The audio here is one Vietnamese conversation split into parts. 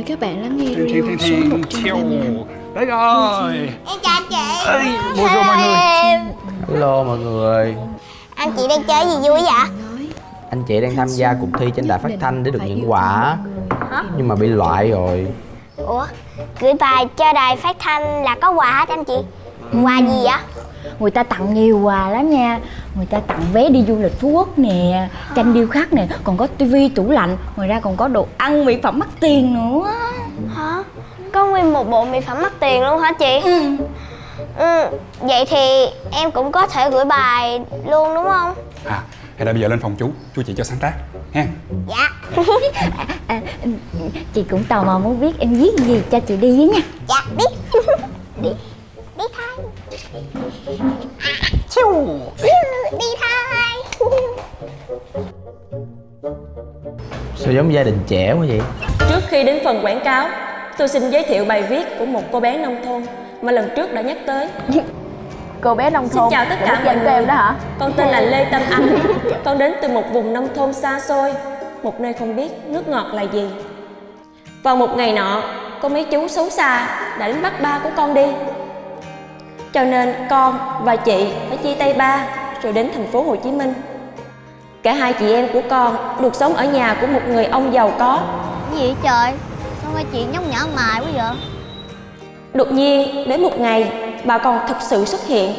Mời các bạn lắng nghe radio số 135 Đấy rồi. Em chào chị. Ê, trưa mọi người. Hello mọi người. Anh chị đang chơi gì vui vậy? Anh chị đang tham gia cuộc thi trên đài phát thanh để được nhận quà. Nhưng mà bị loại rồi. Ủa? Gửi bài cho đài phát thanh là có quà hết anh chị Quà gì vậy? người ta tặng nhiều quà lắm nha người ta tặng vé đi du lịch phú quốc nè tranh điêu khắc nè còn có tivi tủ lạnh ngoài ra còn có đồ ăn mỹ phẩm mắc tiền nữa Hả? Có nguyên một bộ mỹ phẩm mắc tiền luôn hả chị? Ừ. ừ Vậy thì em cũng có thể gửi bài luôn đúng không? À hay là bây giờ lên phòng chú Chú chị cho sáng tác ha Dạ à, chị cũng tò mò muốn biết em viết gì cho chị đi với nha Dạ biết Đi Đi thôi Chiu Đi thôi Sao giống gia đình trẻ quá vậy Trước khi đến phần quảng cáo, tôi xin giới thiệu bài viết của một cô bé nông thôn mà lần trước đã nhắc tới. cô bé nông Xin thôn chào tất cả mọi người. của em đó hả Con tên là Lê Tâm Anh. Con đến từ một vùng nông thôn xa xôi, một nơi không biết nước ngọt là gì. Vào một ngày nọ, có mấy chú xấu xa đã đánh bắt ba của con đi. Cho nên con và chị phải chia tay ba rồi đến thành phố Hồ Chí Minh. Cả hai chị em của con được sống ở nhà của một người ông giàu có Gì vậy trời? Sao nghe chuyện nhóc nhở mài quá vậy? Đột nhiên đến một ngày bà con thật sự xuất hiện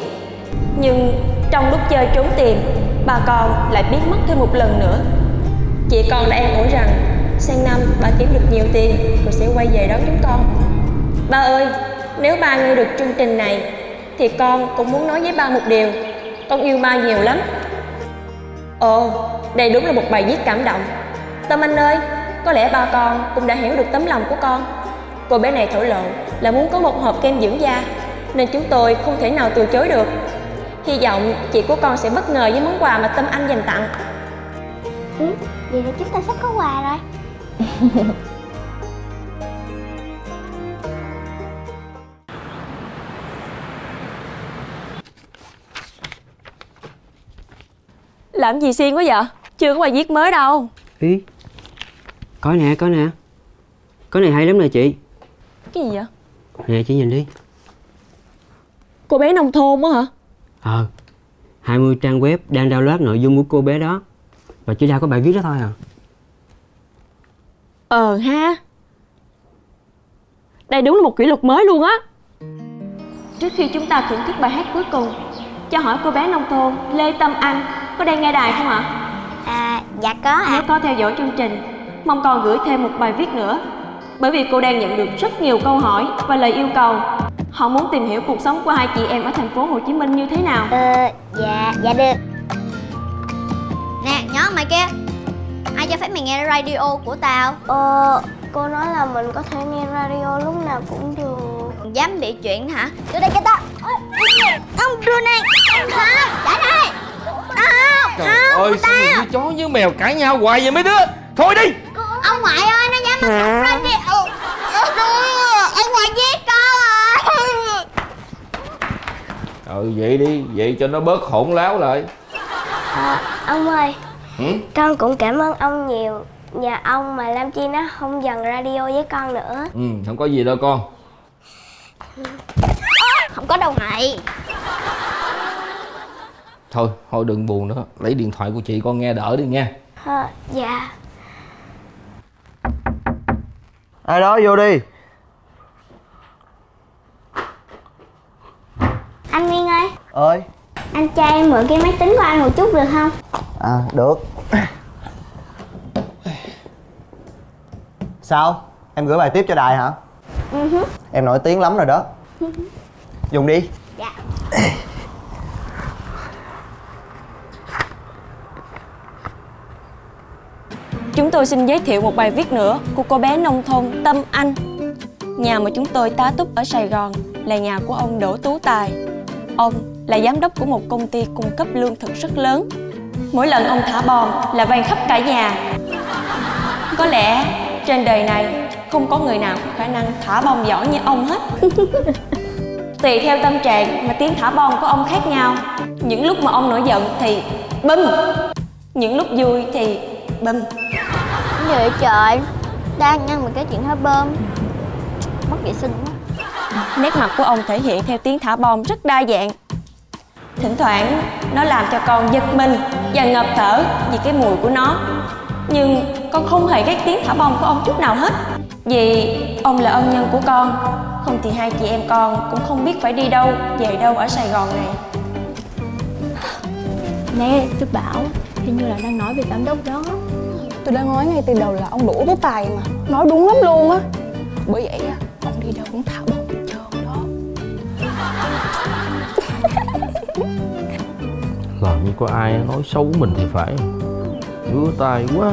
Nhưng trong lúc chơi trốn tìm Bà con lại biến mất thêm một lần nữa Chị con đã an ủi rằng Sang năm bà kiếm được nhiều tiền Rồi sẽ quay về đón chúng con Ba ơi Nếu ba nghe được chương trình này Thì con cũng muốn nói với ba một điều. Con yêu ba nhiều lắm. Ồ Đây đúng là một bài viết cảm động. Tâm Anh ơi Có lẽ ba con cũng đã hiểu được tấm lòng của con. Cô bé này thổ lộ là muốn có một hộp kem dưỡng da Nên chúng tôi không thể nào từ chối được. Hy vọng chị của con sẽ bất ngờ với món quà mà Tâm Anh dành tặng. Ừ, vậy là chúng ta sắp có quà rồi Làm gì xiên quá vậy? Chưa có bài viết mới đâu. Ý Có nè, có nè. Có này hay lắm nè chị. Cái gì vậy? Nè chị nhìn đi. Cô bé nông thôn á hả? Ờ 20 trang web đang download nội dung của cô bé đó. Và chỉ ra có bài viết đó thôi à. Ờ ha. Đây đúng là một kỷ lục mới luôn á. Trước khi chúng ta thưởng thức bài hát cuối cùng Cho hỏi cô bé nông thôn Lê Tâm Anh Có đang nghe đài không ạ? À, dạ có ạ. Nếu có theo dõi chương trình Mong con gửi thêm một bài viết nữa. Bởi vì cô đang nhận được rất nhiều câu hỏi Và lời yêu cầu. Họ muốn tìm hiểu cuộc sống của hai chị em ở thành phố Hồ Chí Minh như thế nào? Ờ, dạ, dạ được. Nè, nhóm mày kia. Ai cho phép mày nghe radio của tao? Ờ, cô nói là mình có thể nghe radio lúc nào cũng được. Dám bị chuyện hả? Đưa đây cho tao. Ông đưa đây Hả? Trả đây Trời không, ơi, sao người như chó với mèo cãi nhau hoài vậy mấy đứa? Thôi đi. Ông ngoại ơi, nó dám bắt radio Ông ngoại giết con à. Ừ vậy đi, vậy cho nó bớt hỗn láo lại. Ông ơi, ừ? con cũng cảm ơn ông nhiều. Nhờ ông mà Lam Chi nó không dần radio với con nữa. Ừ, không có gì đâu con. Không có đâu mày Thôi, thôi đừng buồn nữa. Lấy điện thoại của chị con nghe đỡ đi nha. À, Dạ. Ai đó vô đi. Anh Nguyên ơi. Ơi. Anh cho em mượn cái máy tính của anh một chút được không? À được. Sao? Em gửi bài tiếp cho đài hả? Ừ Em nổi tiếng lắm rồi đó. Dùng đi Chúng tôi xin giới thiệu một bài viết nữa của cô bé nông thôn Tâm Anh. Nhà mà chúng tôi tá túc ở Sài Gòn là nhà của ông Đỗ Tú Tài. Ông là giám đốc của một công ty cung cấp lương thực rất lớn. Mỗi lần ông thả bom là vang khắp cả nhà. Có lẽ trên đời này không có người nào có khả năng thả bom giỏi như ông hết. Tùy theo tâm trạng mà tiếng thả bom của ông khác nhau. Những lúc mà ông nổi giận thì bùm Những lúc vui thì bùm gì vậy trời. Đang ngăn mình cái chuyện thả bơm mất vệ sinh quá. Nét mặt của ông thể hiện theo tiếng thả bom rất đa dạng. Thỉnh thoảng nó làm cho con giật mình và ngập thở vì cái mùi của nó. Nhưng con không hề ghét tiếng thả bom của ông chút nào hết. Vì ông là ân nhân của con Không thì hai chị em con cũng không biết phải đi đâu, về đâu ở Sài Gòn này. Nè, chú Bảo Hình như là đang nói về giám đốc đó Tôi đã nói ngay từ đầu là ông đủ cái tài mà. Nói đúng lắm luôn á. Bởi vậy á, ông đi đâu cũng thả bom hết trơn đó. Làm như có ai nói xấu mình thì phải. Ngứa tay quá.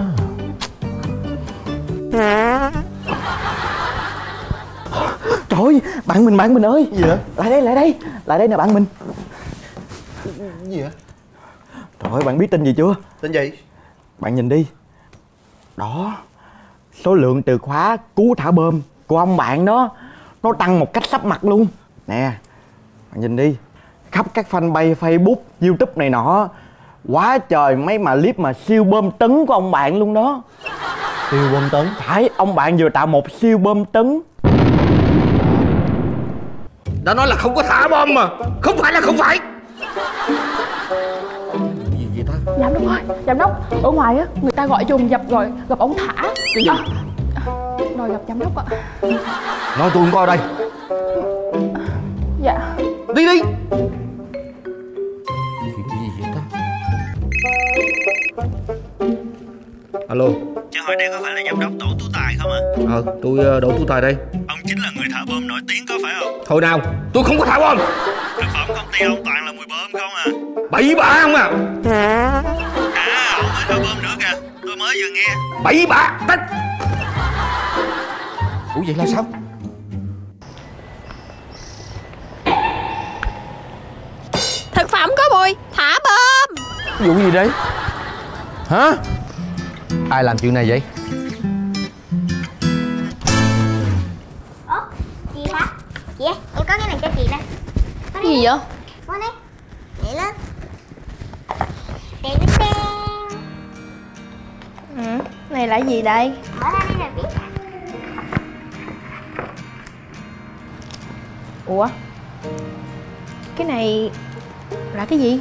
Trời ơi, bạn mình bạn mình ơi. Gì vậy? Lại đây, lại đây. Lại đây nè bạn mình gì vậy? Trời ơi, bạn biết tin gì chưa? tên gì? Bạn nhìn đi Đó. Số lượng từ khóa cứu thả bơm Của ông bạn đó Nó tăng một cách sắp mặt luôn. Nè Bạn nhìn đi. Khắp các fanpage Facebook, Youtube này nọ Quá trời mấy mà clip mà siêu bơm tấn của ông bạn luôn đó. Siêu bom tấn? Phải, ông bạn vừa tạo một siêu bơm tấn. Đã nói là không có thả bom mà. Không phải là không phải vậy ta? Giám đốc ơi, giám đốc Ở ngoài á, người ta gọi dồn dập rồi Gặp ông thả. Cái gì? đòi gặp giám đốc ạ. Nói tôi không có ở đây. Dạ. Đi đi. Chuyện gì vậy ta? Alo. Cho hỏi đây có phải là giám đốc Tổ Tú Tài không ạ? Ờ tôi ờ, Đỗ Tú Tài đây. Ông chính là người thả bom nổi tiếng có phải không? Thôi nào tôi không có thả bom Thực phẩm công ty ông toàn là mùi bơm không à? Bậy bạ không à À, ông mới thả bơm nữa kìa Tôi mới vừa nghe Bậy bạ tách Ủa vậy là sao Thực phẩm có mùi, thả bơm Vụ gì đấy? Hả? Ai làm chuyện này vậy? Ủa, chị hả? Chị ơi, em có cái này cho chị nè Cái gì vậy? Có đây Nhảy lên. Đèn đèn ừ, Này là gì đây? Mở ra đây là biết Ủa? Cái này là cái gì?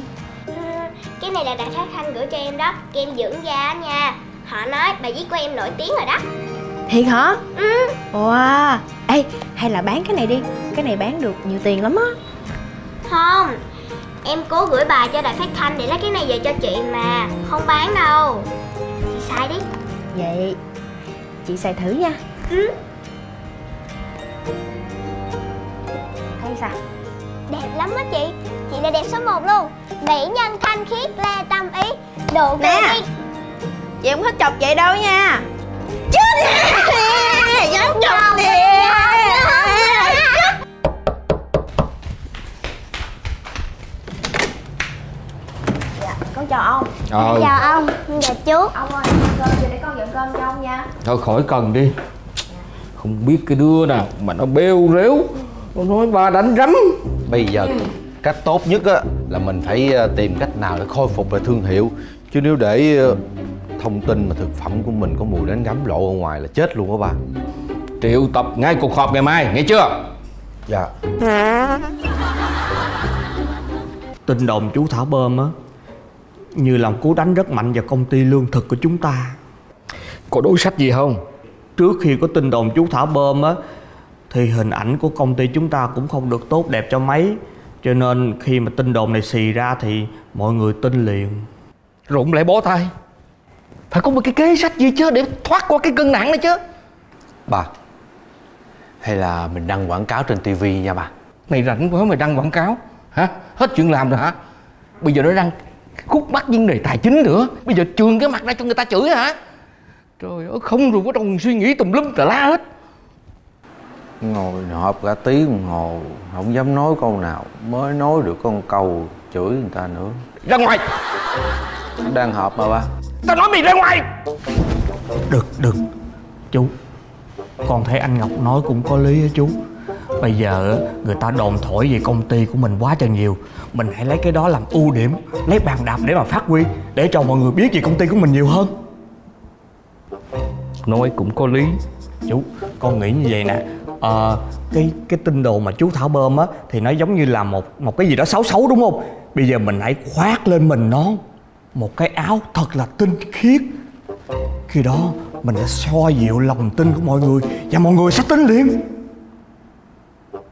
Cái này là đại thái khanh gửi cho em đó. Kem dưỡng da á nha. Họ nói bài viết của em nổi tiếng rồi đó. Thiệt hả? Ừ. Wow. Ê hay là bán cái này đi. Cái này bán được nhiều tiền lắm á Không? Em cố gửi bài cho đài phát thanh để lấy cái này về cho chị mà Không bán đâu. Chị xài đi. Vậy chị xài thử nha. Ừ. Thấy sao? Đẹp lắm á chị. Chị là đẹp số 1 luôn. Mỹ nhân thanh khiết lê tâm ý Độ Nè. đi. Chị không thích chọc vậy đâu nha. Chứ nè Dám chọc nè chào ông. Ờ Chào ông. Dạ chú. Ông ơi, cơm cho để con dọn cơm cho ông nha. Thôi khỏi cần đi. Không biết cái đứa nào mà nó bêu rếu. Nó nói ba đánh rắm. Bây giờ cách tốt nhất á là mình phải ờ, tìm cách nào để khôi phục lại thương hiệu. Chứ nếu để ờ, thông tin mà thực phẩm của mình có mùi đánh rắm lộ ở ngoài là chết luôn á ba. Triệu tập ngay cuộc họp ngày mai, nghe chưa? dạ. Tin đồn chú thả bơm á Như là cú đánh rất mạnh vào công ty lương thực của chúng ta. Có đối sách gì không? Trước khi có tin đồn chú thả bơm á Thì hình ảnh của công ty chúng ta cũng không được tốt đẹp cho mấy. Cho nên khi mà tin đồn này xì ra thì mọi người tin liền. Rụng lại bó tay. Phải có một cái kế sách gì chứ để thoát qua cái cân nặng này chứ? Ba hay là mình đăng quảng cáo trên tivi nha ba Mày rảnh quá mày đăng quảng cáo. Hả? Hết chuyện làm rồi hả? Bây giờ nó đăng khúc mắc vấn đề tài chính nữa. Bây giờ trường cái mặt ra cho người ta chửi hả? Trời ơi không rồi có trong suy nghĩ tùm lum tà la hết. Ngồi họp cả tiếng đồng hồ không dám nói câu nào mới nói được con câu chửi người ta nữa. Ra ngoài! Đang họp mà ba. Tao nói mày ra ngoài! Đừng đừng Chú. Con thấy anh Ngọc nói cũng có lý á chú Bây giờ người ta đồn thổi về công ty của mình quá trời nhiều. Mình hãy lấy cái đó làm ưu điểm Lấy bàn đạp để mà phát huy Để cho mọi người biết về công ty của mình nhiều hơn. Nói cũng có lý. Chú con nghĩ như vậy nè. Ờ cái cái tin đồn mà chú thả bơm á thì nó giống như là một một cái gì đó xấu xấu đúng không? Bây giờ mình hãy khoác lên mình nó một cái áo thật là tinh khiết. Khi đó mình sẽ xoa dịu lòng tin của mọi người và mọi người sẽ tin liền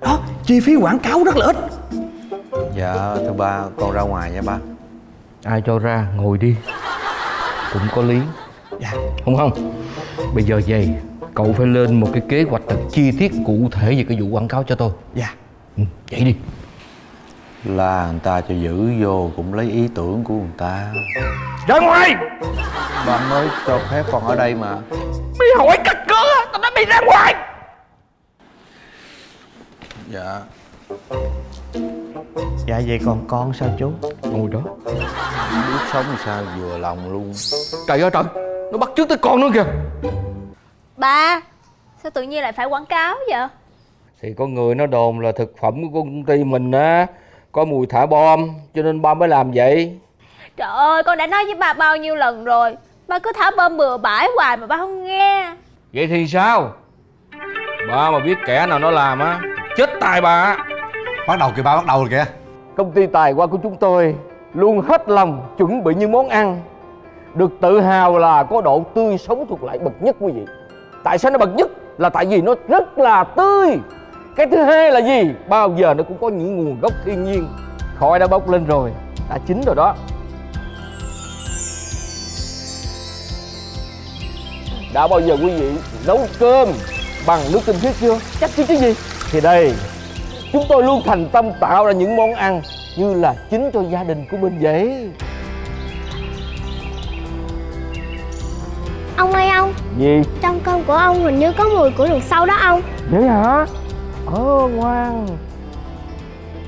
đó chi phí quảng cáo rất là ít. Dạ thưa ba con ra ngoài nha ba. Ai cho ra ngồi đi. Cũng có lý. Dạ. Không không? Bây giờ vậy cậu phải lên một cái kế hoạch thật chi tiết cụ thể về cái vụ quảng cáo cho tôi. Dạ. Ừ, vậy đi. Là người ta cho giữ vô cũng lấy ý tưởng của người ta. Ra ngoài! Ba mới cho phép con ở đây mà. Mày hỏi cắt cớ tao nói mày ra ngoài Dạ. Dạ vậy còn con sao chú? Ngồi đó. Biết sống sao vừa lòng luôn. Trời ơi trời. Nó bắt trước tới con nữa kìa. Ba Sao tự nhiên lại phải quảng cáo vậy? Thì có người nó đồn là thực phẩm của công ty mình á có mùi thả bom cho nên ba mới làm vậy. Trời ơi con đã nói với ba bao nhiêu lần rồi Ba cứ thả bơm bừa bãi hoài mà ba không nghe. Vậy thì sao? Ba mà biết kẻ nào nó làm á chết tài bà. Á Bắt đầu kìa ba bắt đầu rồi kìa. Công ty tài hoa của chúng tôi luôn hết lòng chuẩn bị những món ăn. Được tự hào là có độ tươi sống thuộc lại bậc nhất quý vị. Tại sao nó bậc nhất? Là tại vì nó rất là tươi. Cái thứ hai là gì? Bao giờ nó cũng có những nguồn gốc thiên nhiên. Khói đã bốc lên rồi đã chín rồi đó. Đã bao giờ quý vị nấu cơm bằng nước tinh khiết chưa? Chắc chứ chứ gì thì đây chúng tôi luôn thành tâm tạo ra những món ăn như là chính cho gia đình của mình vậy. Ông ơi ông gì? Trong cơm của ông hình như có mùi của rừng sâu đó ông. Vậy hả? Ờ ngoan.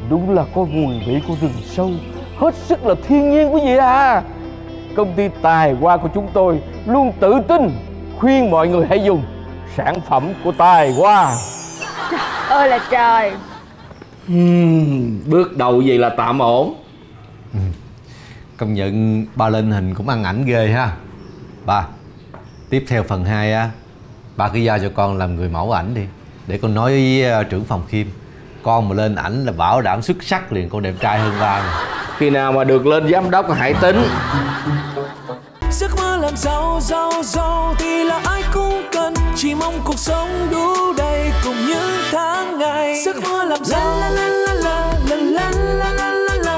Đúng là có mùi vị của rừng sâu hết sức là thiên nhiên quý vị à. Công ty tài hoa của chúng tôi luôn tự tin khuyên mọi người hãy dùng sản phẩm của tài hoa Ơi là trời. Bước đầu gì là tạm ổn. Công nhận ba lên hình cũng ăn ảnh ghê ha. Ba Tiếp theo phần 2 á Ba cứ giao cho con làm người mẫu ảnh đi. Để con nói với ờ, trưởng phòng Kim Con mà lên ảnh là bảo đảm xuất sắc liền Con đẹp trai hơn ba mà khi nào mà được lên giám đốc hãy tính. Giấc mơ làm giàu giàu giàu Mong cuộc sống đủ đầy cùng những tháng ngày. Giấc mơ làm la la la la la